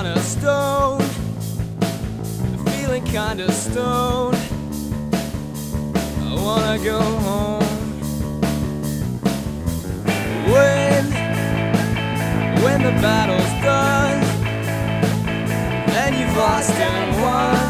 on a stone. Feeling kinda stoned. I wanna go home. When, when the battle's done, and you've lost and won.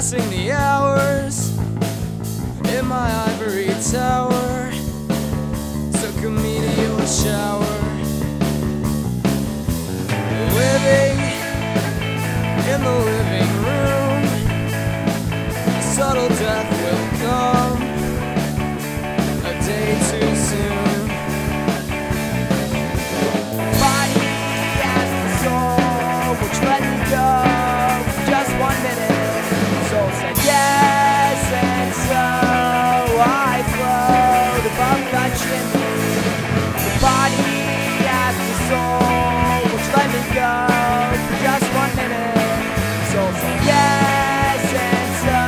passing the hours in my ivory tower. Took a meteor shower. Living in the living room. Subtle death minute? Yes, and so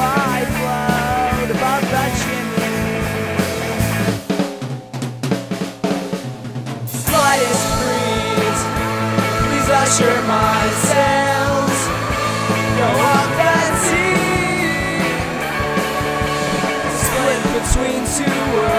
I float above the chimney. Slightest breeze, please usher my sails. Go up and see. Split between two worlds.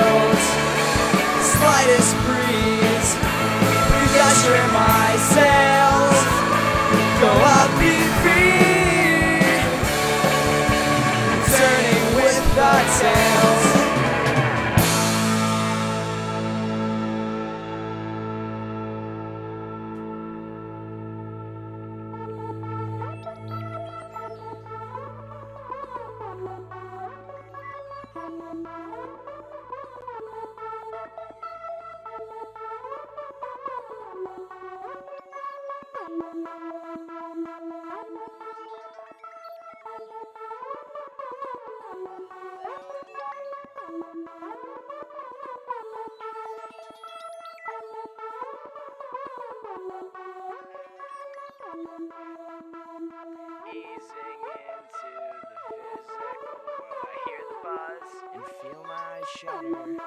And feel my shudder.